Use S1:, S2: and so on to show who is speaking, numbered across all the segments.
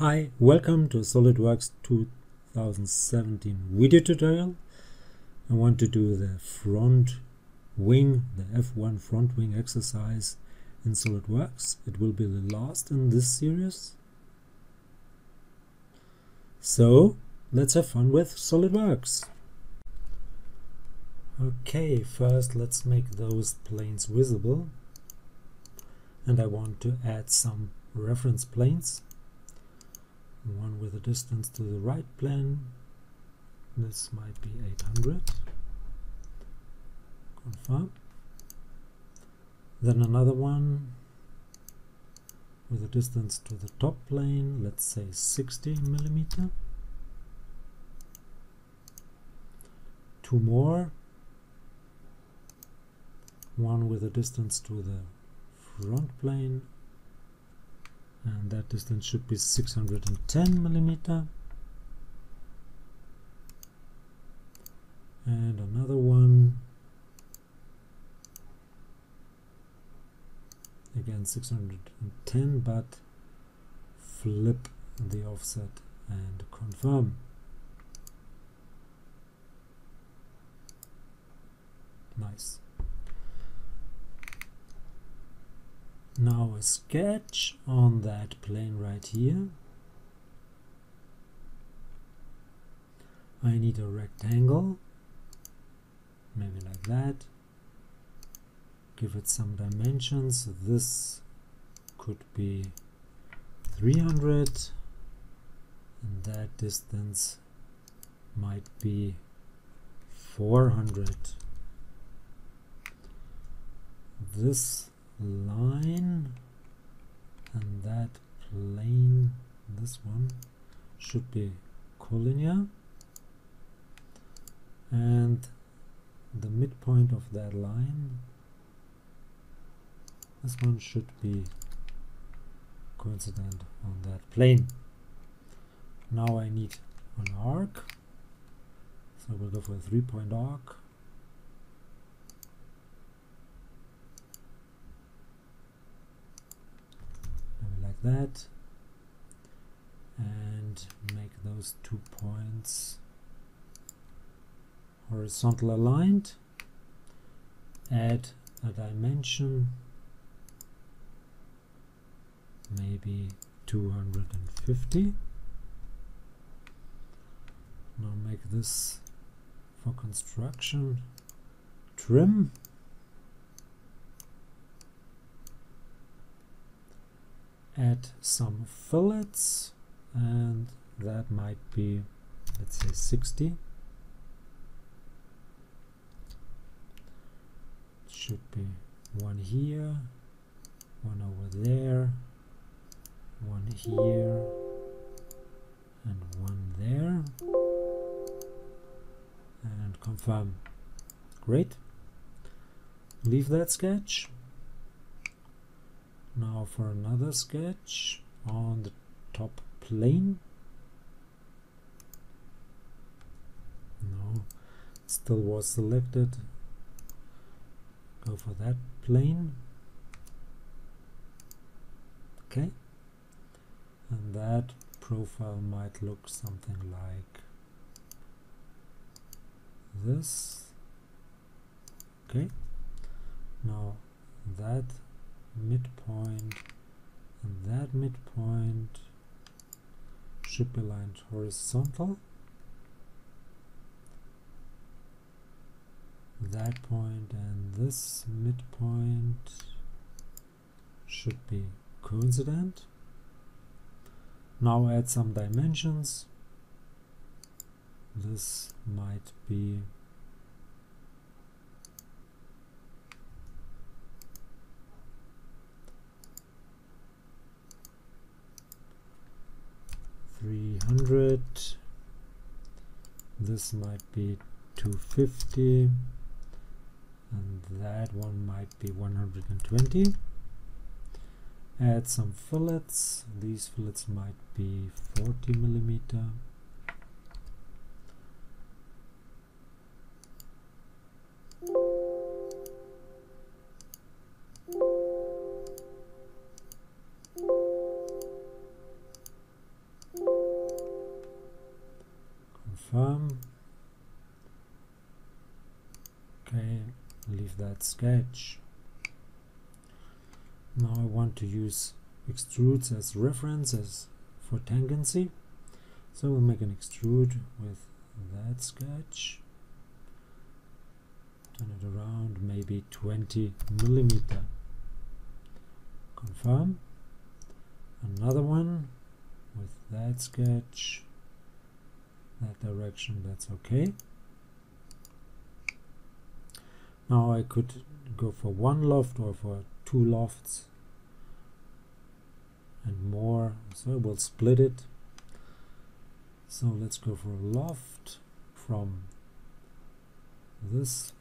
S1: Hi, welcome to SolidWorks 2017 video tutorial. I want to do the front wing, the F1 front wing exercise in SolidWorks. It will be the last in this series. So, let's have fun with SolidWorks. Okay, first let's make those planes visible. And I want to add some reference planes one with a distance to the right plane. This might be 800 confirm. Then another one with a distance to the top plane let's say 60 millimeter. Two more. One with a distance to the front plane and that distance should be 610 millimeter. And another one. Again 610 but flip the offset and confirm. Nice now a sketch on that plane right here. I need a rectangle maybe like that. Give it some dimensions. This could be 300 and that distance might be 400 this line and that plane this one should be collinear. And the midpoint of that line this one should be coincident on that plane. Now I need an arc so we'll go for a three-point arc that and make those two points horizontal aligned. Add a dimension maybe 250 now make this for construction trim add some fillets and that might be let's say 60 should be one here one over there one here and one there. And confirm. Great. Leave that sketch now for another sketch on the top plane. No still was selected. Go for that plane. Okay. And that profile might look something like this. Okay. Now that midpoint. And that midpoint should be lined horizontal. That point and this midpoint should be coincident. Now add some dimensions. This might be 300 this might be 250 and that one might be 120 add some fillets. These fillets might be 40 millimeter that sketch. Now I want to use extrudes as references for tangency. So we'll make an extrude with that sketch. Turn it around maybe 20 millimeter. Confirm. Another one with that sketch. That direction that's okay now I could go for one loft or for two lofts and more. So we'll split it. So let's go for a loft from this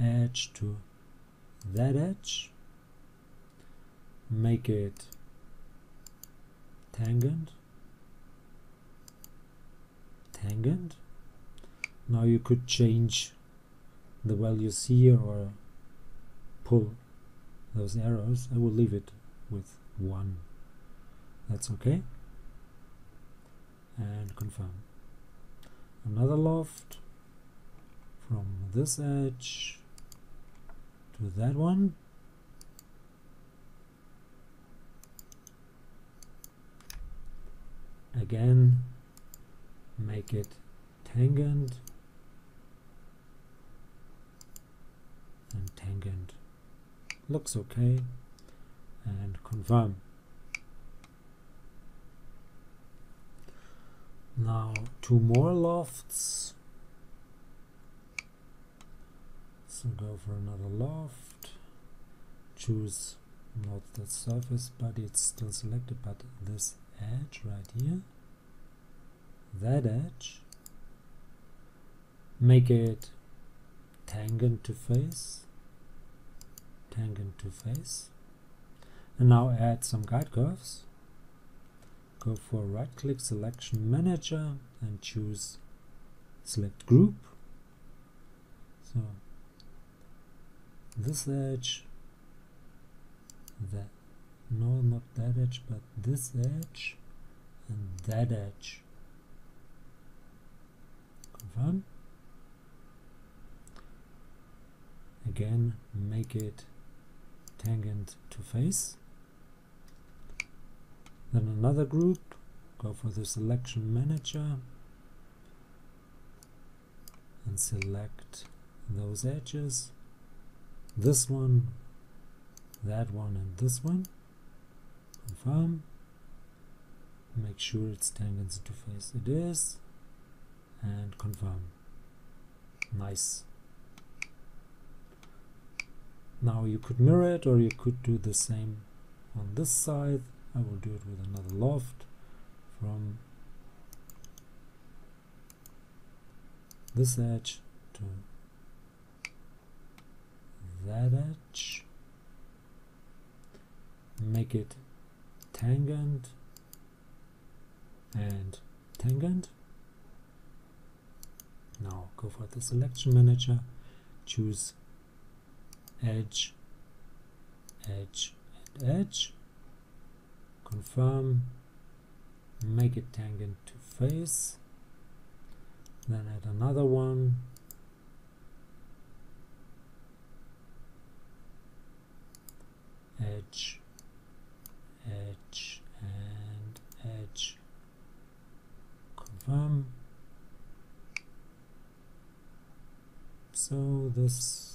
S1: edge to that edge. Make it tangent tangent now you could change the values here or pull those arrows I will leave it with one. That's okay. And confirm. Another loft from this edge to that one. Again make it tangent and tangent looks okay. And confirm. Now two more lofts. So go for another loft. Choose not the surface but it's still selected. But this edge right here that edge make it tangent to face. Tangent to face. And now add some guide curves go for right click selection manager and choose select group. So this edge that no not that edge but this edge and that edge. Confirm again make it tangent to face. Then another group. Go for the selection manager. And select those edges. This one that one and this one. Confirm. Make sure it's tangent to face. It is. And confirm. Nice now you could mirror it or you could do the same on this side. I will do it with another loft from this edge to that edge. Make it tangent and tangent now go for the selection manager. Choose edge edge and edge. Confirm. Make it tangent to face. Then add another one. Edge edge and edge. Confirm. So this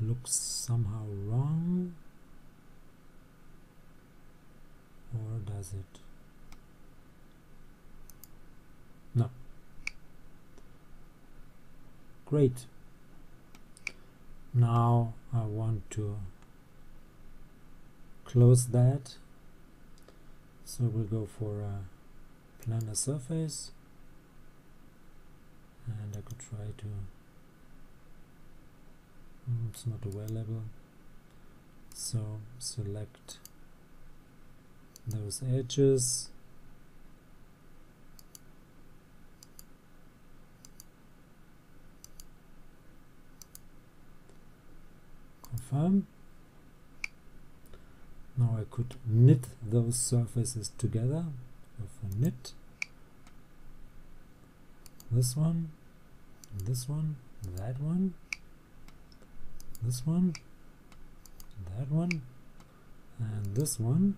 S1: looks somehow wrong or does it? No. Great. Now I want to close that. So we'll go for a planar surface and I could try to Mm, it's not available so select those edges. Confirm. Now I could knit those surfaces together. Go for knit. This one this one that one this one that one and this one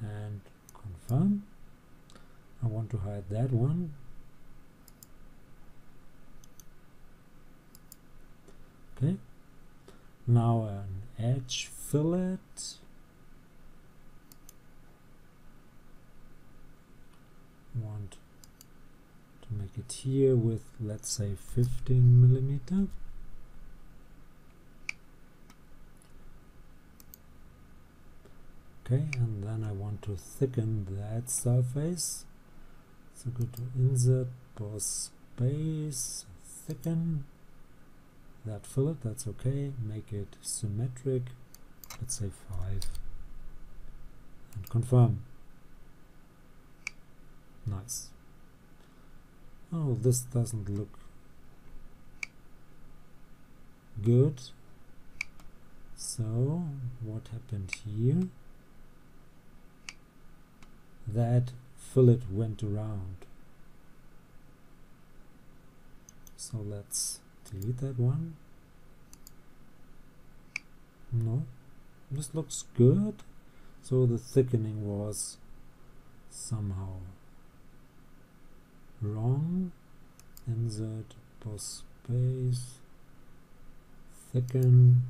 S1: and confirm. I want to hide that one. Okay. Now an edge fillet. Want to make it here with let's say 15 millimeter okay and then I want to thicken that surface. So go to insert boss base thicken that fillet that's okay. Make it symmetric let's say 5 and confirm. Nice. Oh this doesn't look good. So what happened here that fillet went around. So let's delete that one. No this looks good. So the thickening was somehow wrong. Insert boss base. Thicken.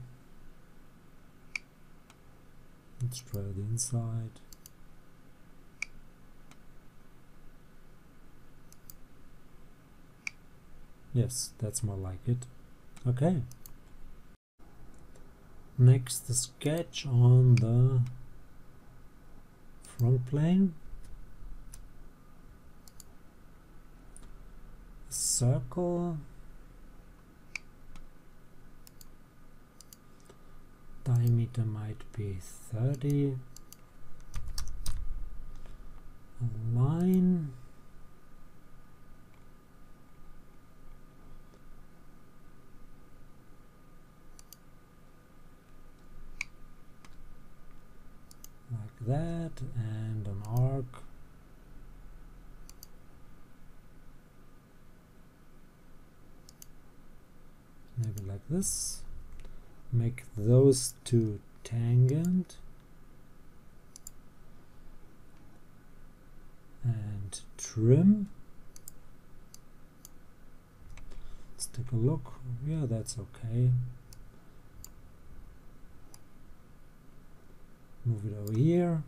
S1: Let's try the inside yes that's more like it. Okay. Next the sketch on the front plane. Circle. Diameter might be 30 a line like that and an arc. Maybe like this. Make those two tangent. And trim. Let's take a look. Yeah that's okay move it over here.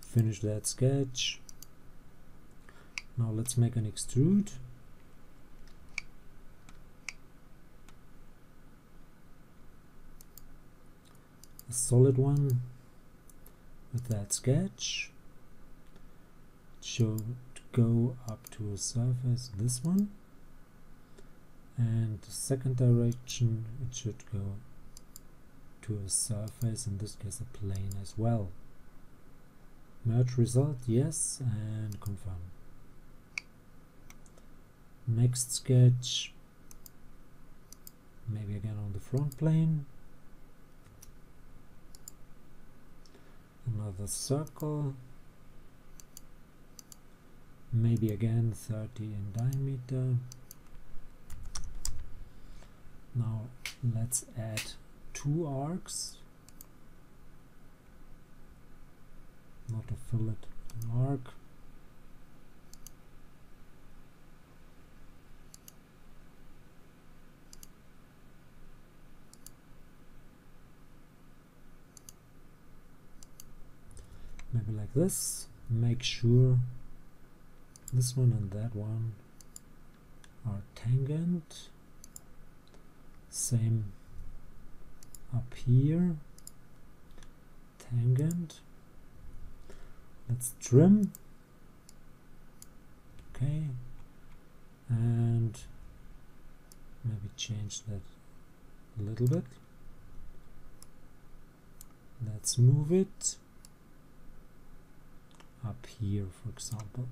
S1: Finish that sketch. Now let's make an extrude. A solid one with that sketch. Should go up to a surface this one. And the second direction it should go to a surface, in this case a plane as well. Merge result, yes, and confirm. Next sketch, maybe again on the front plane. Another circle, maybe again 30 in diameter. Now let's add two arcs. Not a fillet an arc. Maybe like this. Make sure this one and that one are tangent. Same up here. Tangent. Let's trim. Okay. And maybe change that a little bit. Let's move it up here for example.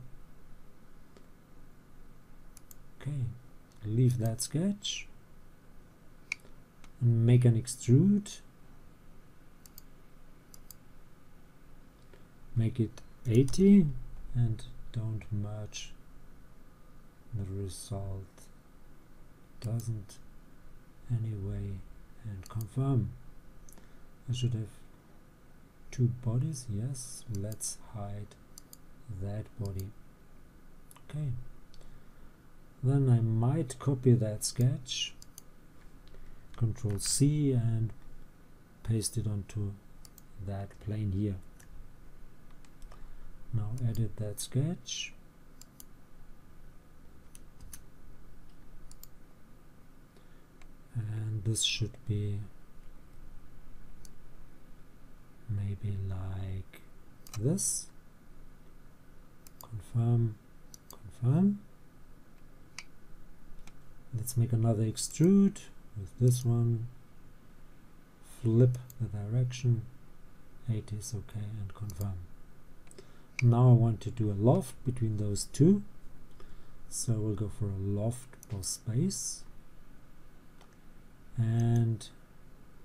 S1: Okay. Leave that sketch make an extrude. Make it 80 and don't merge. The result doesn't anyway and confirm. I should have two bodies. Yes let's hide that body. Okay. Then I might copy that sketch control C and paste it onto that plane here. Now edit that sketch. And this should be maybe like this. Confirm confirm. Let's make another extrude with this one. Flip the direction. 80 is okay and confirm. Now I want to do a loft between those two. So we'll go for a loft boss base. And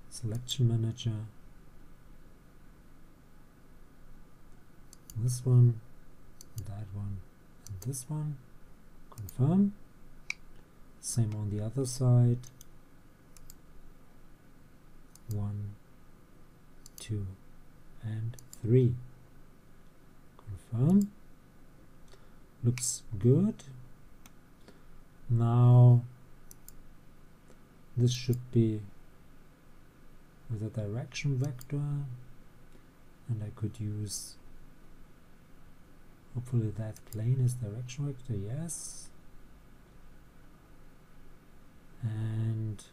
S1: selection manager. This one that one and this one. Confirm. Same on the other side one two and three. Confirm. Looks good. Now this should be with a direction vector and I could use hopefully that plane is direction vector yes. And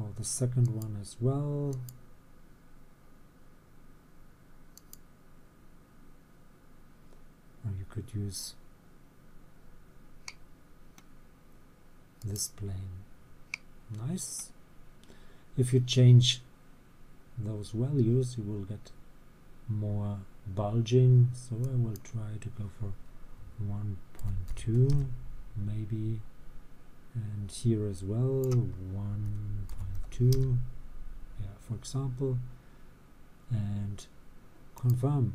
S1: for the second one as well. Or you could use this plane. Nice. If you change those values you will get more bulging. So I will try to go for 1.2 maybe. And here as well 1.2 yeah for example and confirm.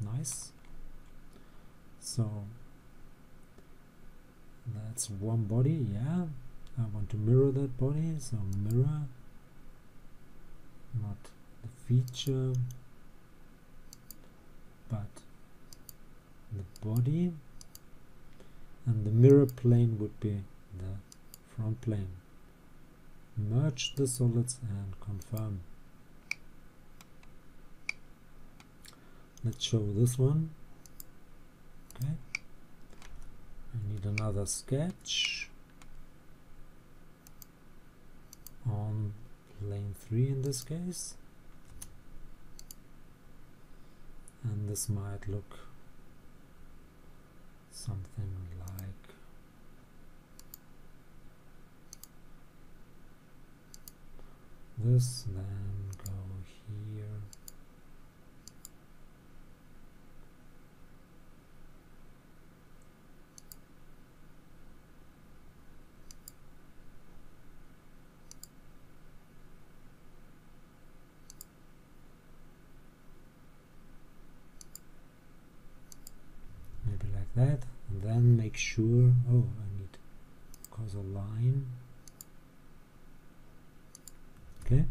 S1: Nice. So that's one body yeah. I want to mirror that body so mirror. Not the feature but the body. And the mirror plane would be the front plane merge the solids and confirm. Let's show this one. Okay. I need another sketch on plane 3 in this case. And this might look something like this then go here. Maybe like that. And then make sure oh I need cause a line okay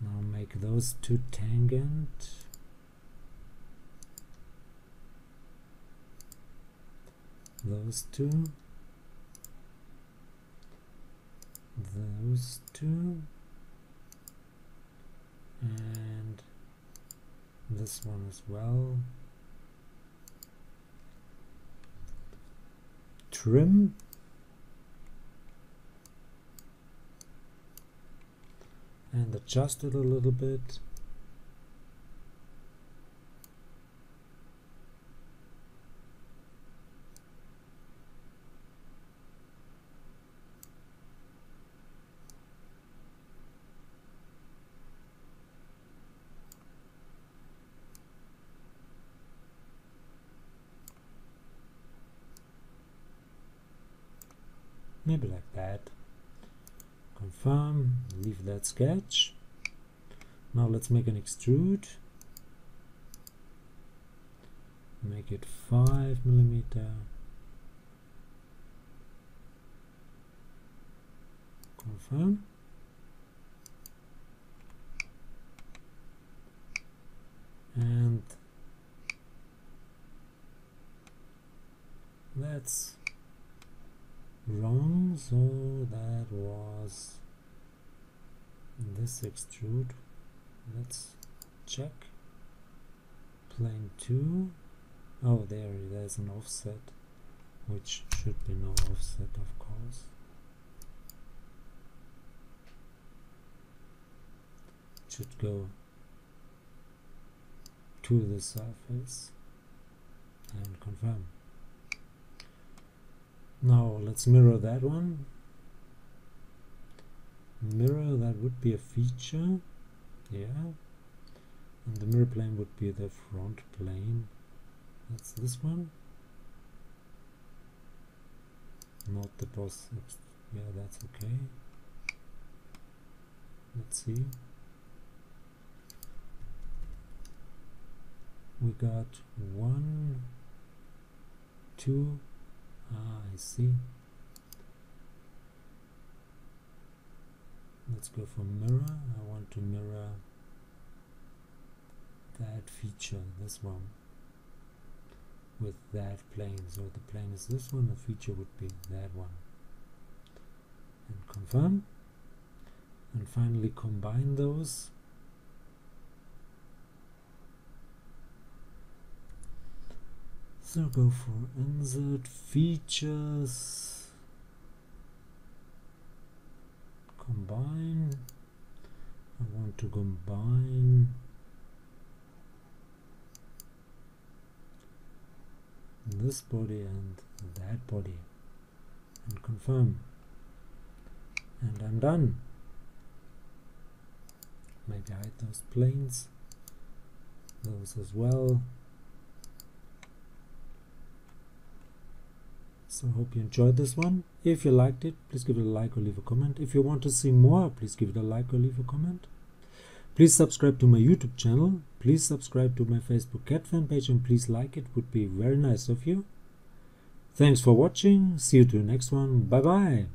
S1: now those two tangent. Those two. Those two. And this one as well. Trim and adjust it a little bit maybe like that confirm leave that sketch. Now let's make an extrude. Make it 5 millimeter. Confirm. And that's wrong. So that was this extrude let's check. Plane 2 oh there there's an offset which should be no offset of course. It should go to the surface and confirm. Now let's mirror that one mirror that would be a feature. Yeah. And the mirror plane would be the front plane. That's this one. Not the boss. Yeah that's okay. Let's see. We got one two. Ah I see let's go for mirror. I want to mirror that feature this one with that plane. So the plane is this one the feature would be that one. And confirm. And finally combine those. So go for insert features combine. I want to combine. This body and that body. And confirm. And I'm done. Maybe hide those planes. Those as well so I hope you enjoyed this one if you liked it please give it a like or leave a comment if you want to see more please give it a like or leave a comment Please subscribe to my YouTube channel. Please subscribe to my Facebook CAD fan page and please like it. Would be very nice of you. Thanks for watching. See you to the next one. Bye bye.